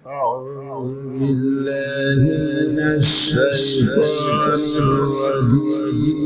أعوذ بالله من الشيطان الرجيم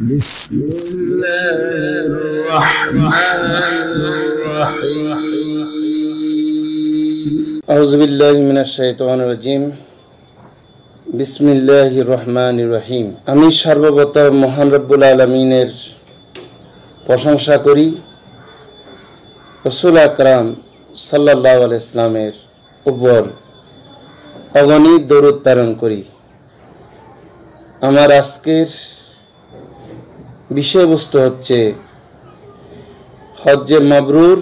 بسم الله الرحمن الرحيم أعوذ بالله من الشيطان الرجيم বিসমিল্লাহ রহমান রহিম আমি সর্বগত মহান রব্বুল আলমিনের প্রশংসা করি রসুল আকরাম সাল্লাহ ইসলামের উপর অগণিত দৌড় প্রেরণ করি। আমার আজকের বিষয়বস্তু হচ্ছে হজ্জে মাবরুর,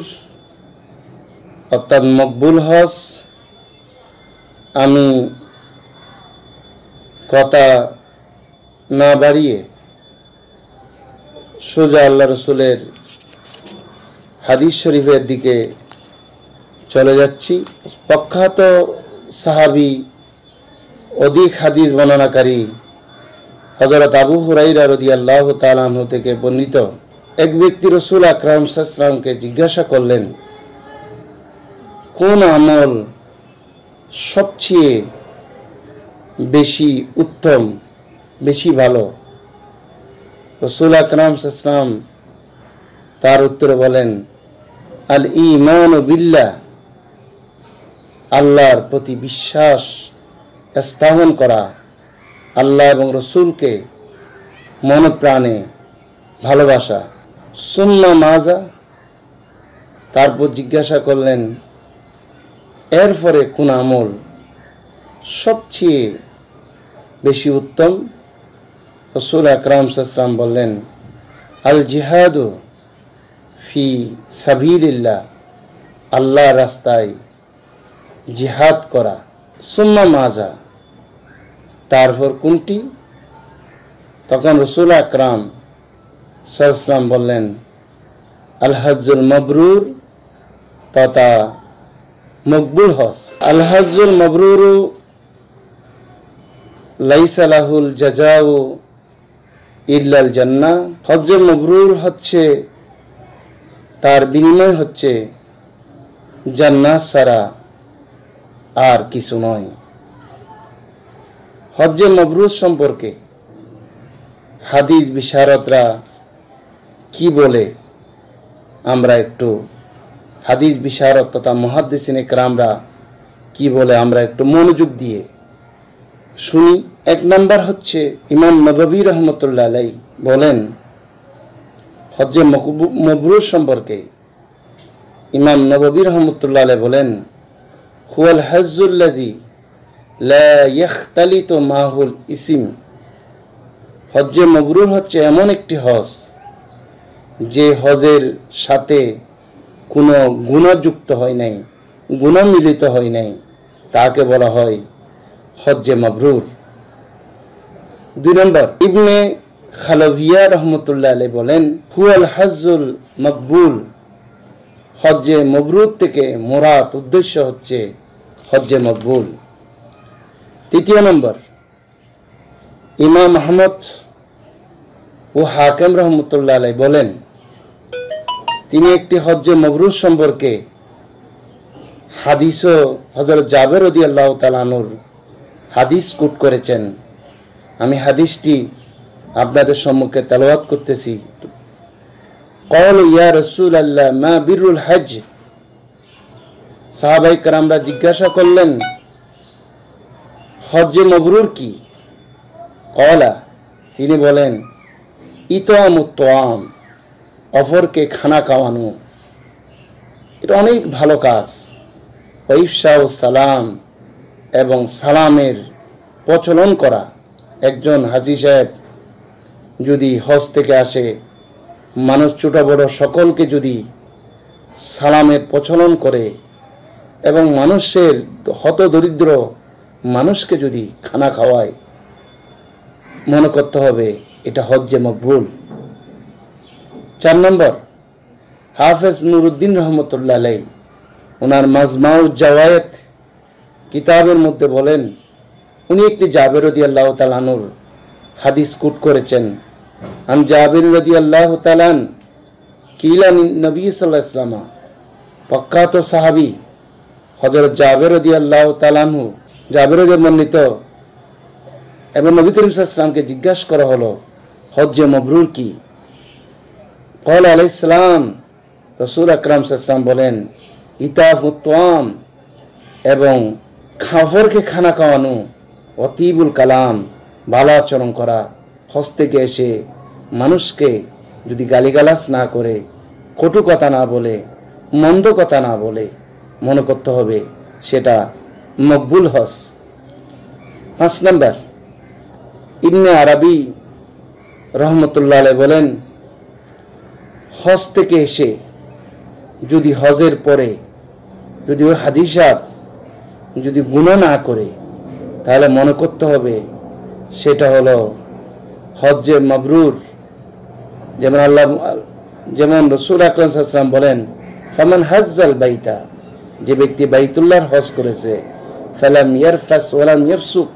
অর্থাৎ মকবুল হজ। আমি কথা না বাড়িয়ে সোজা আল্লাহ রসুলের হাদিস শরীফের দিকে চলে যাচ্ছি। প্রখ্যাত সাহাবি, অধিক হাদিস বর্ণনাকারী হজরত আবু হুরাইরা রদি আল্লাহ তালাহ থেকে বর্ণিত এক ব্যক্তি রসুল আকরাম সাসলামকে জিজ্ঞাসা করলেন, কোন আমল সবচেয়ে বেশি উত্তম, বেশি ভালো? রসুল আকরাম সাসলাম তার উত্তরে বলেন আল ইমান ও বিল্লা আল্লাহর প্রতি বিশ্বাস স্থাপন করা, আল্লাহ এবং রসুলকে মনপ্রাণে ভালোবাসা। সুন্না মাজা তারপর জিজ্ঞাসা করলেন, এরপরে কোন আমল সবচেয়ে বেশি উত্তম? রসুল আকরাম সাসলাম বললেন আল জিহাদু ফি সাবিল্লা আল্লাহ রাস্তায় জিহাদ করা। সুম্মা মাজা তারপর কোনটি? তখন রসুল আকরাম সাল্লাম বললেন আলহাজুল মবরুর, তথা মকবুল হস আল হজুল মবরুরু লাইসালাহুল জাজাউ ইল্লাল জান্না হজ্জ মবরুর হচ্ছে তার বিনিময় হচ্ছে জান্নাত সারা আর কিছু নয়। হজ্জে মবরুর সম্পর্কে হাদিস বিশারতরা কি বলে? আমরা একটু হাদিস বিশারত তথা মহাদ্দিসিন একরামরা কি বলে আমরা একটু মনোযোগ দিয়ে শুনি। এক নাম্বার হচ্ছে ইমাম নবী রহমতুল্লাহ আলাই বলেন হজ্জে মবরুর সম্পর্কে ইমাম নবী রহমতুল্লাহ বলেন, হুয়াল হজ্জুল্লাজি লাখতালিত মাহুল ইসিম। হজ্জে মবরুর হচ্ছে এমন একটি হজ, যে হজের সাথে কোনো গুণযুক্ত হয় নাই গুণ মিলিত হয় নাই, তাকে বলা হয় হজ্জে মবরুর দুই নম্বর, ইবনে খালভিয়া রহমতুল্লাহ আলী বলেন, হুয়াল হাজুল মকবুল। হজ্জে মবরুর থেকে মোরাত উদ্দেশ্য হচ্ছে হজ্জে মকবুল। তৃতীয় নম্বর, ইমাম আহমদ ও হাকেম রহমতুল্লাহ আলাই বলেন, তিনি একটি হজ্জে মবরুর সম্পর্কে হাদিস হজরত জাবের রদি আল্লাহ তালানুর হাদিস কুট করেছেন। আমি হাদিসটি আপনাদের সম্মুখে তেলাওয়াত করতেছি। কল ইয়া রসুল আল্লাহ মা বিরুল হজ সাহাবাই কারামরা জিজ্ঞাসা করলেন, হজ্জে মবরুর কি? কলা তিনি বলেন ইতাম তোয়াম অফরকে খানা খাওয়ানো। এটা অনেক ভালো কাজ। ওইফসা ও সালাম এবং সালামের প্রচলন করা। একজন হাজি সাহেব যদি হজ থেকে আসে, মানুষ ছোট বড় সকলকে যদি সালামের প্রচলন করে এবং মানুষের হত দরিদ্র মানুষকে যদি খানা খাওয়ায়, মনে করতে হবে এটা হজ্জে মকবুল। চার নম্বর, হাফেজ নুরুদ্দিন রহমতুল্লাহ আলাই ওনার মাজমাউ জাওয়ায়েত কিতাবের মধ্যে বলেন, উনি একটি জাবেরদি আল্লাহ তালানুর হাদিস কুট করেছেন। আন জাবির রদি আল্লাহ তালান কিলা নবী সাল্লাহ ইসলামা প্রখ্যাত সাহাবি হজরত জাবের আল্লাহ তালানহু জাবের মন্ডিত এবং নবী করিম সাল্লামকে জিজ্ঞাসা করা হলো, হজ্জে মবরুর কি? কল আলাইসালাম রসুল আকরাম সাল্লাম বলেন, ইতাফ উত্তম এবং খাফরকে খানা খাওয়ানো অতিবুল কালাম, ভালো আচরণ করা। হজ থেকে এসে মানুষকে যদি গালিগালাজ না করে, কটু কথা না বলে, মন্দ কথা না বলে মনে করতে হবে, সেটা মকবুল হস। পাঁচ নম্বর, ইবনে আরবি রহমতুল্লাহ আলাই বলেন, হজ থেকে এসে যদি হজের পরে যদি ওই হাজি সাহেব যদি গুণা না করে, তাহলে মনে করতে হবে সেটা হলো হজ্জে মাবরুর। যেমন আল্লাহ, যেমন রসুল আকরাম বলেন, ফামান হাজ্জাল বাইতা যে ব্যক্তি বাইতুল্লাহর হজ করেছে, ফালাম ইয়ারফাস ওয়ালাম ইয়াফসুক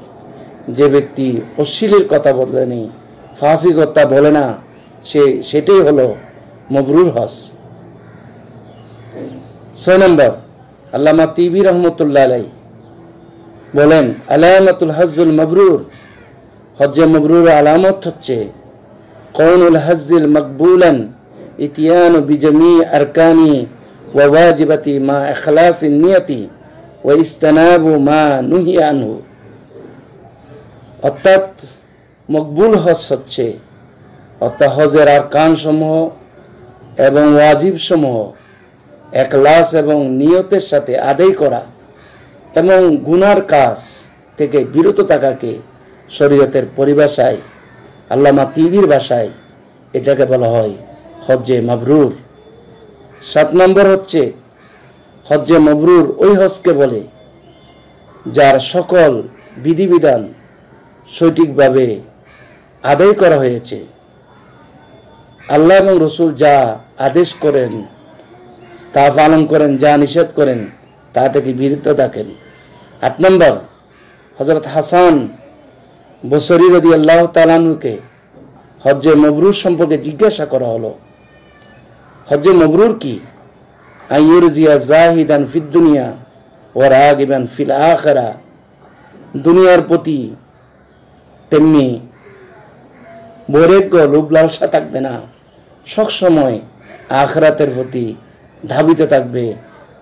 যে ব্যক্তি অশ্লীল কথা বলেনি ফাঁসি কথা বলে না, সে, সেটাই হলো মবরুর হজ। ছয় নম্বর, আল্লামা তিবি রহমতুল্লাহ আলাই বলেন, আলামাতুল হজ্জুল মবরুর হজ্জে মবরুর আলামত হচ্ছে কৌনুল হজ্জিল মকবুলান ইতিয়ান বিজমি আরকানি ওয়াজিবাতি মা এখলাস নিয়তি ও ইস্তানাবু মা নুহিয়ানহু অর্থাৎ মকবুল হজ হচ্ছে, অর্থাৎ হজের আর কানসমূহ এবং ওয়াজিব সমূহ একলাস এবং নিয়তের সাথে আদায় করা এবং গুনার কাজ থেকে বিরত থাকাকে শরীয়তের পরিভাষায়, আল্লামা তিবির ভাষায় এটাকে বলা হয় হজ্জে মাবরুর। সাত নম্বর হচ্ছে, হজ্জে মবরুর ওই হজকে বলে যার সকল বিধিবিধান সঠিকভাবে আদায় করা হয়েছে। আল্লাহ এবং রসুল যা আদেশ করেন, তা পালন করেন, যা নিষেধ করেন, তা থেকে বিরত থাকেন। আট নম্বর হজরত হাসান বসরি রদি আল্লাহ তালানুকে হজ্জে মবরুর সম্পর্কে জিজ্ঞাসা করা হলো। হজ্জে মবরুর কি? আইয়ুরজিয়া জাহিদান ফিদ দুনিয়া ও রাগিবান ফিল আখরা। দুনিয়ার প্রতি তেমনি বৈরাগ্য লোভ লালসা থাকবে না। সবসময় আখরাতের প্রতি ধাবিত থাকবে।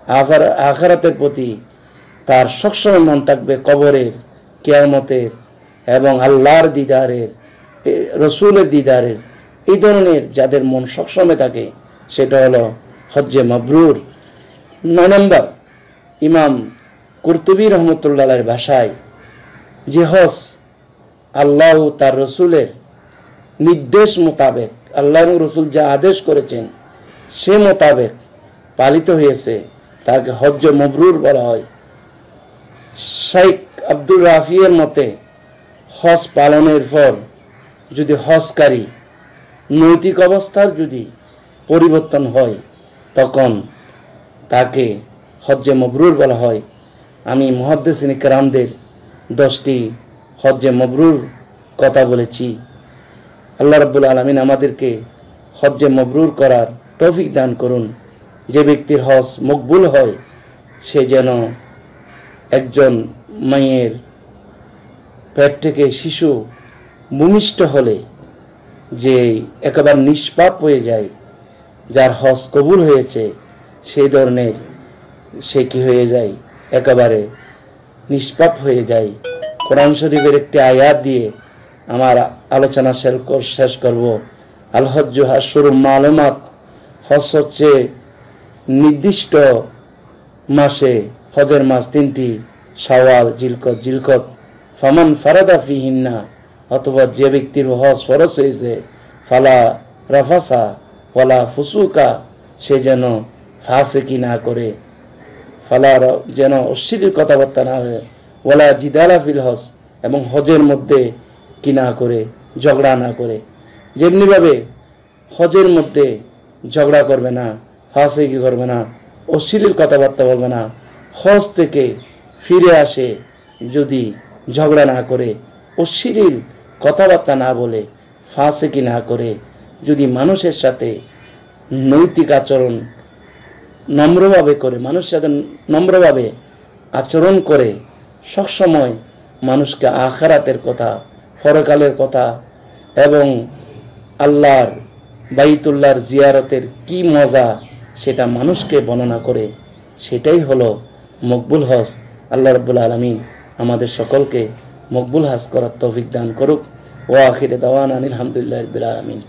আখার আখারাতের প্রতি তার সবসময় মন থাকবে কবরের, কেয়ামতের এবং আল্লাহর দিদারের রসুলের দিদারের, এই ধরনের যাদের মন সবসময় থাকে, সেটা হলো হজ্জে মবরুর। নয় নম্বর, ইমাম কুরতুবী রহমতুল্লাহের ভাষায় যে হজ আল্লাহ তার রসুলের নির্দেশ মোতাবেক, আল্লাহ রসুল যা আদেশ করেছেন, সে মোতাবেক পালিত হয়েছে, তাকে হজ্জ মবরুর বলা হয়। শাইখ আব্দুর রাফিয়ের মতে হজ পালনের পর যদি হজকারী নৈতিক অবস্থার যদি পরিবর্তন হয়, তখন তাকে হজ্জে মবরুর বলা হয়। আমি মহাদ্দেসিনী কারামদের দশটি হজ্জে মবরুর কথা বলেছি। আল্লাহ রাব্বুল আলমিন আমাদেরকে হজ্জে মবরুর করার তৌফিক দান করুন। যে ব্যক্তির হজ মকবুল হয়, সে যেন একজন মায়ের পেট থেকে শিশু ভূমিষ্ঠ হলে যে একেবারে নিষ্পাপ হয়ে যায়, যার হজ কবুল হয়েছে, সেই ধরনের সে কি হয়ে যায়? একেবারে নিষ্পাপ হয়ে যায়। কোরআন শরীফের একটি আয়াত দিয়ে আমার আলোচনা শেষ কর- শেষ করব। আল হজ্জ হাসুর মালুমাত হজ হচ্ছে নির্দিষ্ট মাসে, হজের মাস তিনটি সওয়াল জিলকত জিলকত। ফামান ফারাদা ফিহিন্না, অথবা যে ব্যক্তির হজ ফরস হয়েছে, ফালা রাফাসা ওয়ালা ফুসুকা, সে যেন ফাঁসে কি না করে। ফালা যেন অশ্লীল কথাবার্তা না হয়। ওয়ালা জিদালা ফিল হজ, এবং হজের মধ্যে কি না করে, ঝগড়া না করে। যেমনিভাবে হজের মধ্যে ঝগড়া করবে না ফাঁসে কি করবে না, অশ্লীল কথাবার্তা বলবে না, হজ থেকে ফিরে আসে যদি ঝগড়া না করে অশ্লীল কথাবার্তা না বলে ফাঁসে কি না করে যদি মানুষের সাথে নৈতিক আচরণ নম্রভাবে করে, মানুষের সাথে নম্রভাবে আচরণ করে, সবসময় মানুষকে আখারাতের কথা ফরকালের কথা এবং আল্লাহর বাইতুল্লাহর জিয়ারতের কি মজা সেটা মানুষকে বর্ণনা করে, সেটাই হলো মকবুল হজ। আল্লাহ রব্বুল আলমিন আমাদের সকলকে মকবুল হাস করার তৌফিক দান করুক। ও আখিরে দাওয়ান আনিল আলহামদুলিল্লাহ আলমিন।